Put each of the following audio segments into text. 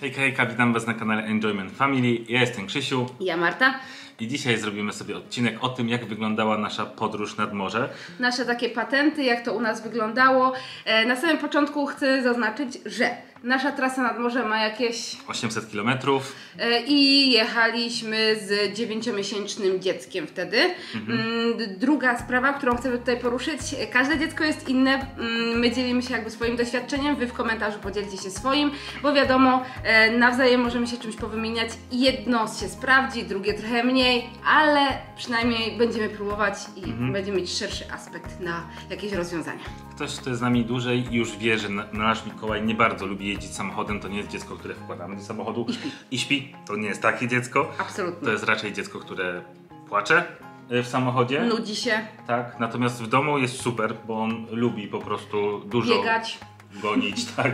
Hejka, hejka, witam Was na kanale Enjoyment Family. Ja jestem Krzysiu Ja Marta. i dzisiaj zrobimy sobie odcinek o tym, jak wyglądała nasza podróż nad morze. Nasze takie patenty, jak to u nas wyglądało. E, Na samym początku chcę zaznaczyć, że nasza trasa nad morzem ma jakieś 800 kilometrów. E, I jechaliśmy z dziewięciomiesięcznym dzieckiem wtedy. Mm, d- Druga sprawa, którą chcemy tutaj poruszyć. e, Każde dziecko jest inne. Mm, My dzielimy się jakby swoim doświadczeniem, wy w komentarzu podzielcie się swoim, bo wiadomo, e, nawzajem możemy się czymś powymieniać. Jedno się sprawdzi, drugie trochę mniej, ale przynajmniej będziemy próbować i będziemy mieć szerszy aspekt na jakieś rozwiązania. Ktoś, kto jest z nami dłużej już wie, że na- nasz Mikołaj nie bardzo lubi jeździć samochodem. To nie jest dziecko, które wkładamy do samochodu. I śpi. I śpi. To nie jest takie dziecko. Absolutnie. To jest raczej dziecko, które płacze y, w samochodzie. Nudzi się, Tak, natomiast w domu jest super, bo on lubi po prostu dużo biegać. gonić, tak,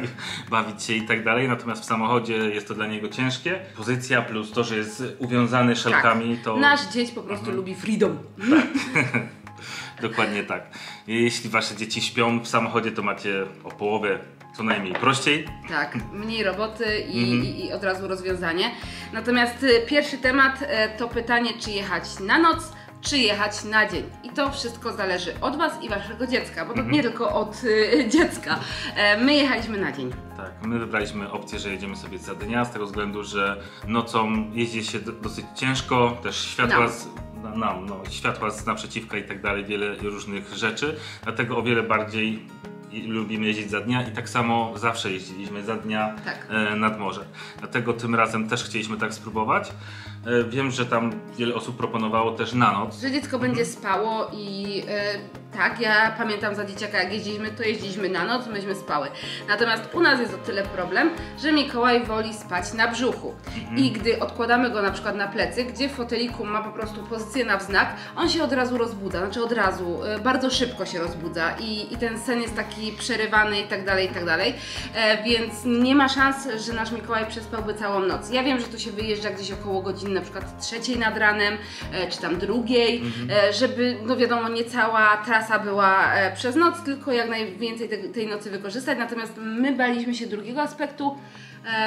bawić się i tak dalej. Natomiast w samochodzie jest to dla niego ciężkie. Pozycja plus to, że jest uwiązany szelkami, to Tak. Nasz dzieć po prostu lubi freedom. dokładnie tak. Jeśli wasze dzieci śpią w samochodzie, to macie o połowę co najmniej prościej. Tak, mniej roboty i, Mhm. i, i od razu rozwiązanie. Natomiast y, pierwszy temat e, to pytanie, czy jechać na noc, czy jechać na dzień. I to wszystko zależy od Was i Waszego dziecka, bo to Mhm. nie tylko od y, dziecka. E, my jechaliśmy na dzień. Tak, my wybraliśmy opcję, że jedziemy sobie za dnia, z tego względu, że nocą jeździ się do- dosyć ciężko, też światła Nam. no, światła z naprzeciwka i tak dalej, wiele różnych rzeczy, dlatego o wiele bardziej lubimy jeździć za dnia i tak samo zawsze jeździliśmy za dnia Tak. e, nad morze. Dlatego tym razem też chcieliśmy tak spróbować. E, wiem, że tam wiele osób proponowało też na noc. Że dziecko będzie spało i e, tak, ja pamiętam za dzieciaka jak jeździliśmy, to jeździliśmy na noc, myśmy spały. Natomiast u nas jest o tyle problem, że Mikołaj woli spać na brzuchu. I gdy odkładamy go na przykład na plecy, gdzie w foteliku ma po prostu pozycję na wznak, on się od razu rozbudza, znaczy od razu, e, bardzo szybko się rozbudza i, i ten sen jest taki przerywany i tak dalej, i tak dalej. E, więc nie ma szans, że nasz Mikołaj przespałby całą noc. Ja wiem, że tu się wyjeżdża gdzieś około godziny na przykład trzeciej nad ranem, e, czy tam drugiej, e, żeby, no wiadomo, nie cała trasa była e, przez noc, tylko jak najwięcej te, tej nocy wykorzystać. Natomiast my baliśmy się drugiego aspektu,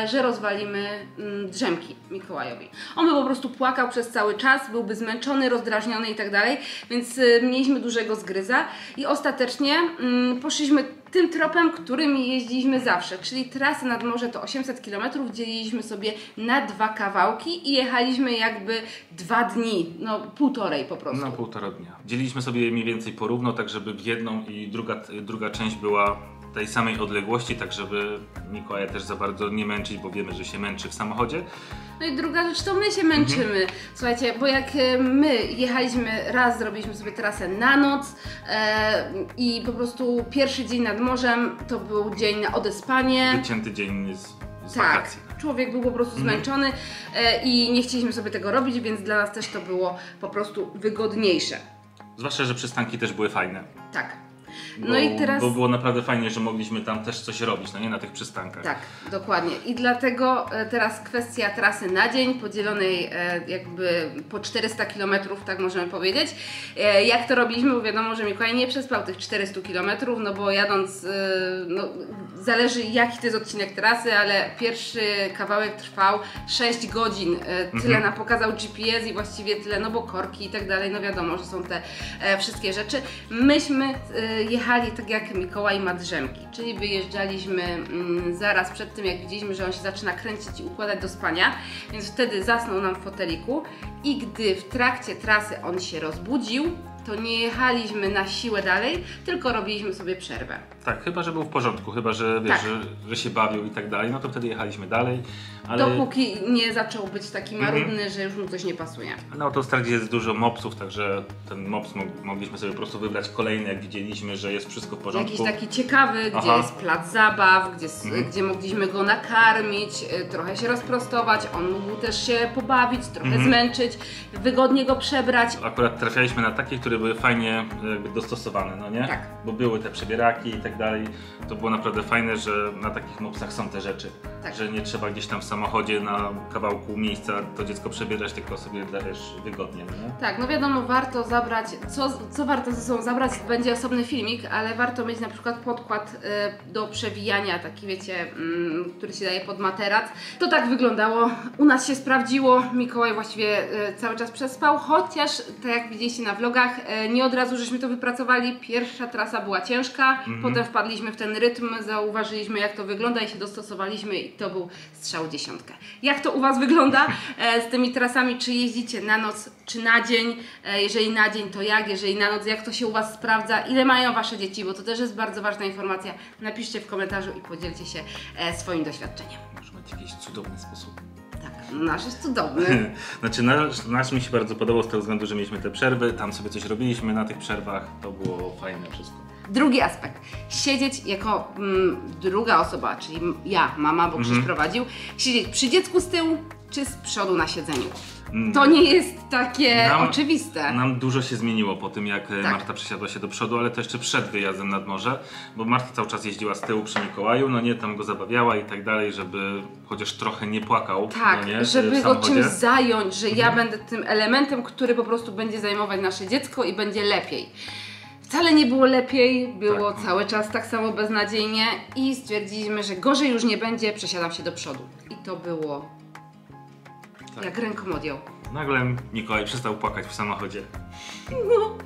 że rozwalimy mm, drzemki Mikołajowi. On by po prostu płakał przez cały czas, byłby zmęczony, rozdrażniony i tak dalej, więc mieliśmy dużego zgryza i ostatecznie mm, poszliśmy tym tropem, którym jeździliśmy zawsze, czyli trasę nad morze to 800 km, dzieliliśmy sobie na dwa kawałki i jechaliśmy jakby dwa dni, no półtorej po prostu. Na półtora dnia. Dzieliliśmy sobie mniej więcej porówno, tak żeby jedną i druga, druga część była tej samej odległości, tak żeby Mikołaja też za bardzo nie męczyć, bo wiemy, że się męczy w samochodzie. No i druga rzecz, to my się męczymy. Słuchajcie, bo jak e, my jechaliśmy, raz zrobiliśmy sobie trasę na noc e, i po prostu pierwszy dzień nad morzem to był dzień na odespanie. Wycięty dzień z, z Tak, wakacji. człowiek był po prostu zmęczony e, i nie chcieliśmy sobie tego robić, więc dla nas też to było po prostu wygodniejsze. Zwłaszcza, że przystanki też były fajne. Tak. Bo, No i teraz. Bo było naprawdę fajnie, że mogliśmy tam też coś robić, no nie na tych przystankach. Tak, dokładnie. I dlatego e, teraz kwestia trasy na dzień, podzielonej e, jakby po 400 km, tak możemy powiedzieć. E, Jak to robiliśmy, bo wiadomo, że Mikołaj nie przespał tych 400 km, no bo jadąc, no, zależy jaki to jest odcinek trasy, ale pierwszy kawałek trwał 6 godzin. Tyle nam pokazał GPS i właściwie tyle, no bo korki i tak dalej, no wiadomo, że są te wszystkie rzeczy. Myśmy jechali tak jak Mikołaj ma drzemki, czyli wyjeżdżaliśmy mm, zaraz przed tym, jak widzieliśmy, że on się zaczyna kręcić i układać do spania, więc wtedy zasnął nam w foteliku i gdy w trakcie trasy on się rozbudził, to nie jechaliśmy na siłę dalej, tylko robiliśmy sobie przerwę. Tak, chyba, że był w porządku, chyba, że wiesz, Tak. że, że się bawił i tak dalej, no to wtedy jechaliśmy dalej. Ale Dopóki nie zaczął być taki Mhm. marudny, że już mu coś nie pasuje. na autostradzie jest dużo mopsów, także ten mops mog- mogliśmy sobie po prostu wybrać kolejny, jak widzieliśmy, że jest wszystko w porządku. Jakiś taki ciekawy, gdzie Aha. jest plac zabaw, gdzie, Mhm. gdzie mogliśmy go nakarmić, y, trochę się rozprostować, on mógł też się pobawić, trochę Mhm. zmęczyć, wygodnie go przebrać. Akurat trafialiśmy na takie, które były fajnie jakby dostosowane, no nie? Tak. Bo były te przebieraki i tak dalej. To było naprawdę fajne, że na takich mopsach są te rzeczy. Tak. Że nie trzeba gdzieś tam w samochodzie na kawałku miejsca to dziecko przebierać, tylko sobie dajesz wygodnie, nie? Tak, no wiadomo, warto zabrać, co, co warto ze sobą zabrać, będzie osobny filmik, ale warto mieć na przykład podkład y, do przewijania, taki wiecie, mm, który się daje pod materac. To tak wyglądało, u nas się sprawdziło, Mikołaj właściwie y, cały czas przespał, chociaż tak jak widzieliście na vlogach, y, nie od razu żeśmy to wypracowali, pierwsza trasa była ciężka, potem wpadliśmy w ten rytm, zauważyliśmy jak to wygląda i się dostosowaliśmy i to był strzał dziesiątkę. Jak to u Was wygląda e, z tymi trasami? Czy jeździcie na noc, czy na dzień? E, jeżeli na dzień, to jak? Jeżeli na noc, jak to się u Was sprawdza? Ile mają Wasze dzieci? Bo to też jest bardzo ważna informacja. Napiszcie w komentarzu i podzielcie się e, swoim doświadczeniem. Może mieć jakiś cudowny sposób. Tak, nasz jest cudowny. Znaczy nasz, nasz mi się bardzo podobał z tego względu, że mieliśmy te przerwy, tam sobie coś robiliśmy na tych przerwach, to było fajne wszystko. Drugi aspekt. Siedzieć jako mm, druga osoba, czyli ja, mama, bo Krzyś prowadził, siedzieć przy dziecku z tyłu, czy z przodu na siedzeniu. Mm. To nie jest takie Nam- oczywiste. Nam dużo się zmieniło po tym, jak e, Tak. Marta przesiadła się do przodu, ale to jeszcze przed wyjazdem nad morze, bo Marta cały czas jeździła z tyłu przy Mikołaju, no nie, tam go zabawiała i tak dalej, żeby chociaż trochę nie płakał. Tak, no nie, żeby w go samochodzie. czymś zająć, że ja Mhm. będę tym elementem, który po prostu będzie zajmować nasze dziecko i będzie lepiej. Wcale nie było lepiej, było Tak. cały czas tak samo beznadziejnie i stwierdziliśmy, że gorzej już nie będzie, przesiadam się do przodu. I to było Tak. jak ręką odjął. Nagle Mikołaj przestał płakać w samochodzie. No.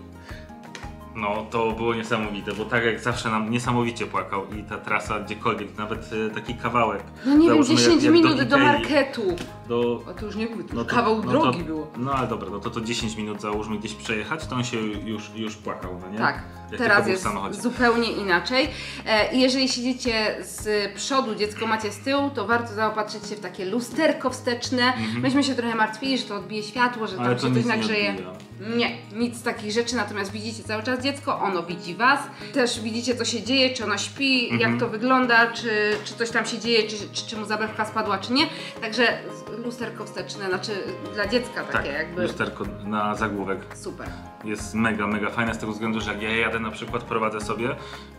No, to było niesamowite, bo tak jak zawsze nam niesamowicie płakał i ta trasa gdziekolwiek, nawet e, taki kawałek. No nie wiem, załóżmy, 10 jak- jak minut do, Ikei, marketu. Do, A to już nie to no to- kawał no drogi to, było. No ale dobra, no to to 10 minut załóżmy gdzieś przejechać, to on się już, już płakał, no nie? Tak, Jak teraz był jest zupełnie inaczej. E, I jeżeli siedzicie z przodu, dziecko macie z tyłu, to warto zaopatrzyć się w takie lusterko wsteczne. Myśmy się trochę martwili, że to odbije światło, że Mhm. Ale tam to się coś nagrzeje. odbija. Nie, nic z takich rzeczy, natomiast widzicie cały czas dziecko, ono widzi Was, też widzicie co się dzieje, czy ono śpi, Mhm. jak to wygląda, czy, czy coś tam się dzieje, czy, czy, czy mu zabawka spadła, czy nie. Także lusterko wsteczne, znaczy dla dziecka takie Tak, jakby lusterko na zagłówek. super. jest mega, mega fajne z tego względu, że jak ja jadę na przykład, prowadzę sobie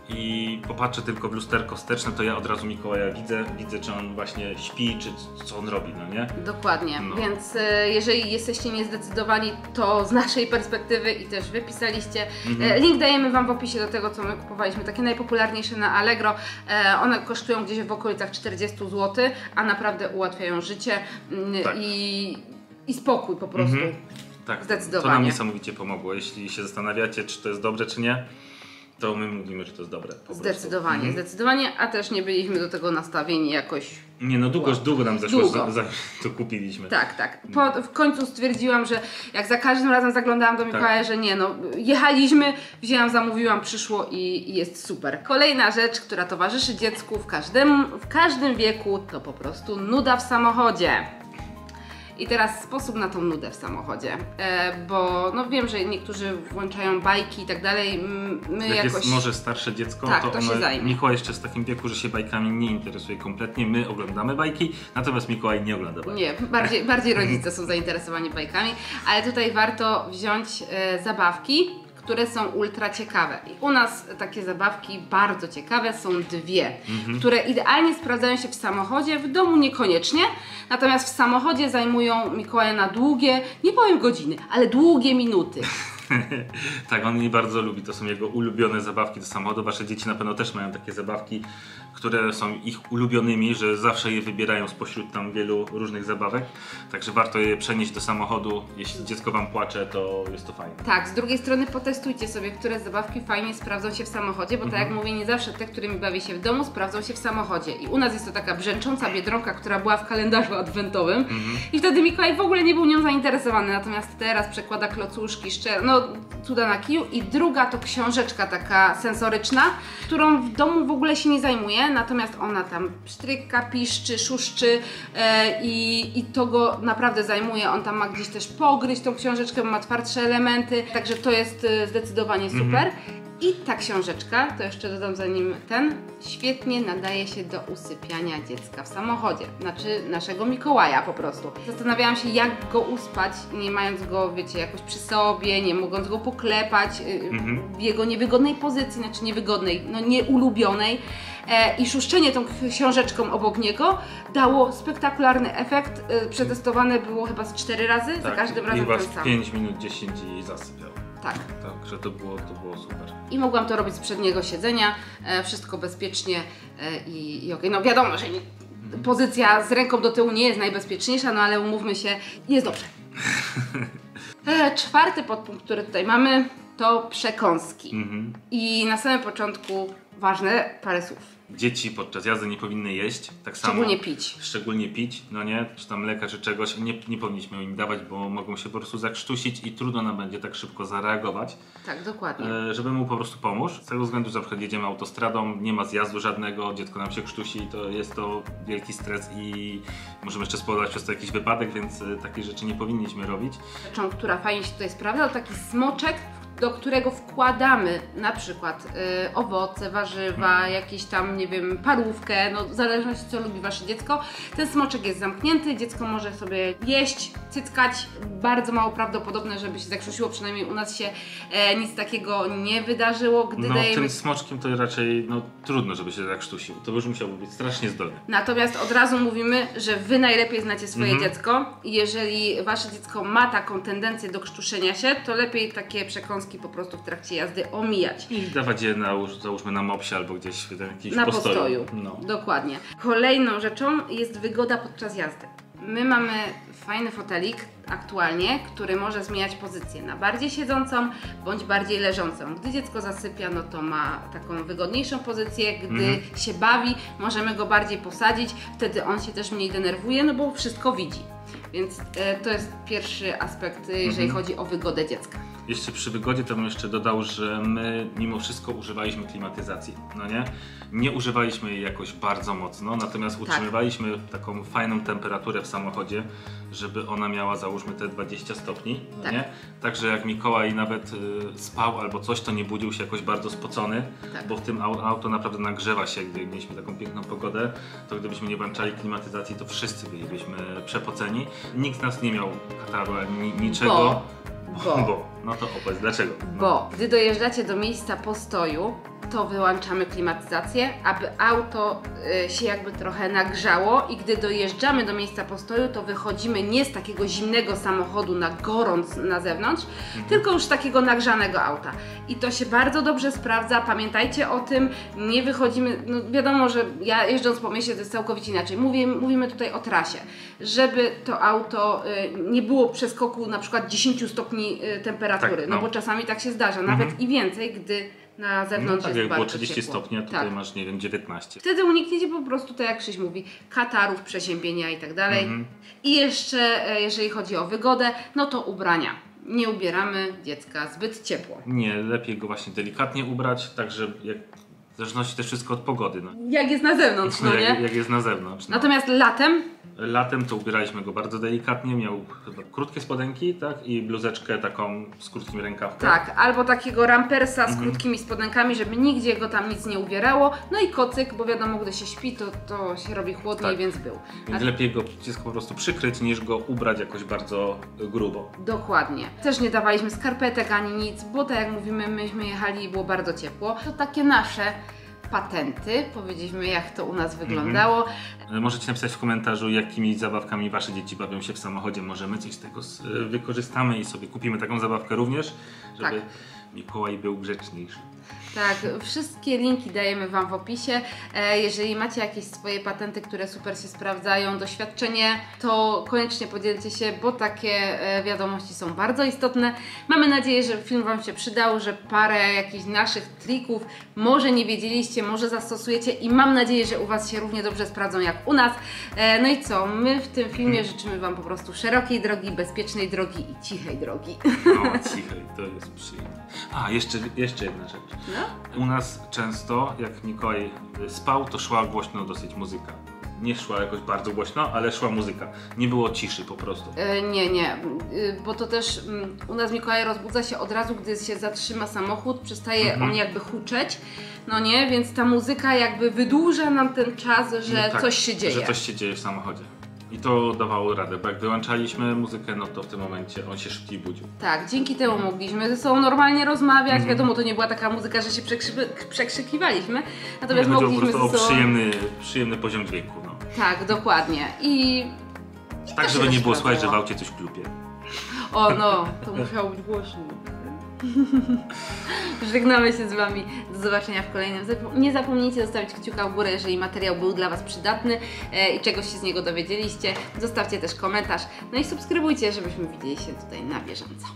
i popatrzę tylko w lusterko wsteczne, to ja od razu Mikołaja widzę, widzę czy on właśnie śpi, czy co on robi, no nie? Dokładnie, No. więc e, jeżeli jesteście niezdecydowani, to z naszej perspektywy i też wy pisaliście, Mhm. e, link dajemy Wam w opisie do tego, co my kupowaliśmy, takie najpopularniejsze na Allegro. E, one kosztują gdzieś w okolicach 40 zł, a naprawdę ułatwiają życie mm, Tak. i, i spokój po prostu. Mhm. Tak, to nam niesamowicie pomogło. Jeśli się zastanawiacie, czy to jest dobre, czy nie, to my mówimy, że to jest dobre. Po prostu. Zdecydowanie, Mhm. zdecydowanie, a też nie byliśmy do tego nastawieni jakoś Nie no, długo, długo nam zeszło, Długo. za, to kupiliśmy. Tak, tak. Po, w końcu stwierdziłam, że jak za każdym razem zaglądałam do Mikołaja, że nie, no jechaliśmy, wzięłam, zamówiłam, przyszło i, i jest super. Kolejna rzecz, która towarzyszy dziecku w każdym, w każdym wieku, to po prostu nuda w samochodzie. I teraz sposób na tą nudę w samochodzie, e, bo no wiem, że niektórzy włączają bajki i tak dalej, my Jak jakoś... jest może starsze dziecko, Tak, to, to ono. Mikołaj jeszcze jest w takim wieku, że się bajkami nie interesuje kompletnie. My oglądamy bajki, natomiast Mikołaj nie ogląda bajki. Nie, bardziej, bardziej rodzice są zainteresowani bajkami, ale tutaj warto wziąć e, zabawki, które są ultra ciekawe. I u nas takie zabawki bardzo ciekawe są dwie, które idealnie sprawdzają się w samochodzie, w domu niekoniecznie, natomiast w samochodzie zajmują Mikołaja na długie, nie powiem godziny, ale długie minuty. tak, on je bardzo lubi. To są jego ulubione zabawki do samochodu. Wasze dzieci na pewno też mają takie zabawki, które są ich ulubionymi, że zawsze je wybierają spośród tam wielu różnych zabawek. Także warto je przenieść do samochodu. Jeśli dziecko wam płacze, to jest to fajne. Tak, z drugiej strony potestujcie sobie, które zabawki fajnie sprawdzą się w samochodzie, bo tak jak mówię, nie zawsze te, którymi bawię się w domu, sprawdzą się w samochodzie. I u nas jest to taka brzęcząca biedronka, która była w kalendarzu adwentowym i wtedy Mikołaj w ogóle nie był nią zainteresowany, natomiast teraz przekłada klocuszki, szczer, no cuda na kiju i druga to książeczka taka sensoryczna, którą w domu w ogóle się nie zajmuje, natomiast ona tam pstryka, piszczy, szuszczy e, i, i to go naprawdę zajmuje. On tam ma gdzieś też pogryźć tą książeczkę, ma twardsze elementy, także to jest e, zdecydowanie super. I ta książeczka, to jeszcze dodam zanim ten, świetnie nadaje się do usypiania dziecka w samochodzie. Znaczy naszego Mikołaja po prostu. Zastanawiałam się, jak go uspać, nie mając go, wiecie, jakoś przy sobie, nie mogąc go poklepać yy, Mhm. w jego niewygodnej pozycji, znaczy niewygodnej, no nieulubionej. E, I szuszczenie tą książeczką obok niego dało spektakularny efekt. E, przetestowane było chyba z cztery razy, za każdym razem chyba ten w sam. 5 minut 10 i zasypiał. Tak. Także to było, to było super. I mogłam to robić z przedniego siedzenia, e, wszystko bezpiecznie i, i okej. No wiadomo, że nie, pozycja z ręką do tyłu nie jest najbezpieczniejsza, no ale umówmy się, jest dobrze. Czwarty podpunkt, który tutaj mamy, to przekąski. Mhm. I na samym początku ważne parę słów. Dzieci podczas jazdy nie powinny jeść, tak samo. Szczególnie pić. Szczególnie pić, no nie, czy tam mleka, czy czegoś, nie, nie powinniśmy im dawać, bo mogą się po prostu zakrztusić i trudno nam będzie tak szybko zareagować. Tak, dokładnie. E, żeby mu po prostu pomóc. Z tego względu, że na przykład jedziemy autostradą, nie ma zjazdu żadnego, dziecko nam się krztusi, to jest to wielki stres i możemy jeszcze spowodować przez to jakiś wypadek, więc e, takie rzeczy nie powinniśmy robić. Rzeczą, która fajnie się tutaj sprawdza, to taki smoczek, do którego wkładamy na przykład y, owoce, warzywa, jakieś tam, nie wiem, parówkę, no w zależności co lubi Wasze dziecko. Ten smoczek jest zamknięty, dziecko może sobie jeść, cyckać. Bardzo mało prawdopodobne, żeby się zakrztusiło, przynajmniej u nas się e, nic takiego nie wydarzyło, gdy No dajemy tym smoczkiem to raczej no, trudno, żeby się zakrztusił. To już musiałby być strasznie zdolny. Natomiast od razu mówimy, że Wy najlepiej znacie swoje Mhm. dziecko i jeżeli Wasze dziecko ma taką tendencję do krztuszenia się, to lepiej takie po prostu w trakcie jazdy omijać. I dawać je na, załóżmy na mopsie albo gdzieś w jakimś Na postoju. postoju. No. Dokładnie. Kolejną rzeczą jest wygoda podczas jazdy. My mamy fajny fotelik aktualnie, który może zmieniać pozycję na bardziej siedzącą bądź bardziej leżącą. Gdy dziecko zasypia, no to ma taką wygodniejszą pozycję. Gdy Mhm. się bawi, możemy go bardziej posadzić, wtedy on się też mniej denerwuje, no bo wszystko widzi. Więc e, to jest pierwszy aspekt, jeżeli Mhm. chodzi o wygodę dziecka. Jeszcze przy wygodzie to bym jeszcze dodał, że my mimo wszystko używaliśmy klimatyzacji, no nie? Nie używaliśmy jej jakoś bardzo mocno, natomiast Tak. utrzymywaliśmy taką fajną temperaturę w samochodzie, żeby ona miała załóżmy te 20 stopni, no Tak. nie? Także jak Mikołaj nawet y, spał albo coś, to nie budził się jakoś bardzo spocony, Tak. bo w tym au- auto naprawdę nagrzewa się, gdy mieliśmy taką piękną pogodę, to gdybyśmy nie włączali klimatyzacji, to wszyscy bylibyśmy przepoceni. Nikt z nas nie miał kataru ani ni- niczego. Bo- bo- bo. No to opowiedz, dlaczego? No. Bo gdy dojeżdżacie do miejsca postoju, to wyłączamy klimatyzację, aby auto y, się jakby trochę nagrzało i gdy dojeżdżamy do miejsca postoju, to wychodzimy nie z takiego zimnego samochodu na gorąc na zewnątrz, tylko już z takiego nagrzanego auta. I to się bardzo dobrze sprawdza, pamiętajcie o tym, nie wychodzimy, no wiadomo, że ja jeżdżąc po mieście to jest całkowicie inaczej. Mówię, mówimy tutaj o trasie, żeby to auto y, nie było przeskoku na przykład 10 stopni y, temperatury, Tak, no. no. bo czasami tak się zdarza, nawet i więcej, gdy na No zewnątrz tak, jest jak było bardzo 30 ciepło. stopni, a tutaj tak. masz, nie wiem, 19. Wtedy unikniecie po prostu, tak jak Krzyś mówi, katarów, przeziębienia i tak dalej. Mhm. I jeszcze, e, jeżeli chodzi o wygodę, no to ubrania. Nie ubieramy dziecka zbyt ciepło. Nie, lepiej go właśnie delikatnie ubrać, tak że jak, w zależności też wszystko od pogody, no. Jak jest na zewnątrz, no jak, nie? jak jest na zewnątrz. No. Natomiast latem Latem to ubieraliśmy go bardzo delikatnie, miał chyba krótkie spodenki, tak? I bluzeczkę taką z krótkim rękawkiem. Tak, albo takiego rampersa Mhm. z krótkimi spodenkami, żeby nigdzie go tam nic nie uwierało. No i kocyk, bo wiadomo, gdy się śpi, to, to się robi chłodniej, Tak. więc był. Więc A- lepiej go dziecko po prostu przykryć, niż go ubrać jakoś bardzo grubo. Dokładnie. Też nie dawaliśmy skarpetek ani nic, bo tak jak mówimy, myśmy jechali i było bardzo ciepło. To takie nasze patenty, powiedzieliśmy jak to u nas wyglądało. E, Możecie napisać w komentarzu, jakimi zabawkami wasze dzieci bawią się w samochodzie. Może my coś z tego e, wykorzystamy i sobie kupimy taką zabawkę również, żeby Tak. Mikołaj był grzeczniejszy. Tak, wszystkie linki dajemy Wam w opisie. E, jeżeli macie jakieś swoje patenty, które super się sprawdzają, doświadczenie, to koniecznie podzielcie się, bo takie e, wiadomości są bardzo istotne. Mamy nadzieję, że film Wam się przydał, że parę jakichś naszych trików może nie wiedzieliście, może zastosujecie i mam nadzieję, że u Was się równie dobrze sprawdzą jak u nas. E, no i co, my w tym filmie życzymy Wam po prostu szerokiej drogi, bezpiecznej drogi i cichej drogi. No, cichej, to jest przyjemne. A, jeszcze, jeszcze jedna rzecz. No? U nas często, jak Mikołaj y, spał, to szła głośno dosyć muzyka. nie szła jakoś bardzo głośno, ale szła muzyka. Nie było ciszy po prostu. E, nie, nie, y, bo to też mm, u nas Mikołaj rozbudza się od razu, gdy się zatrzyma samochód, przestaje Mhm. on jakby huczeć, no nie, więc ta muzyka jakby wydłuża nam ten czas, że No tak, coś się dzieje. Że coś się dzieje w samochodzie. I to dawało radę, bo jak wyłączaliśmy muzykę, no to w tym momencie on się szybciej budził. Tak, dzięki temu mogliśmy ze sobą normalnie rozmawiać. Mhm. Wiadomo, to nie była taka muzyka, że się przekrzy- przekrzykiwaliśmy, natomiast Nie, po mogliśmy prostu o przyjemny, przyjemny poziom dźwięku. No. Tak, dokładnie. I Tak, się żeby nie było słychać, że w aucie coś klupie. o no, to musiało być głośno. Żegnamy się z Wami. Do zobaczenia w kolejnym. Nie zapomnijcie zostawić kciuka w górę, jeżeli materiał był dla Was przydatny e, i czegoś się z niego dowiedzieliście. Zostawcie też komentarz. No i subskrybujcie, żebyśmy widzieli się tutaj na bieżąco.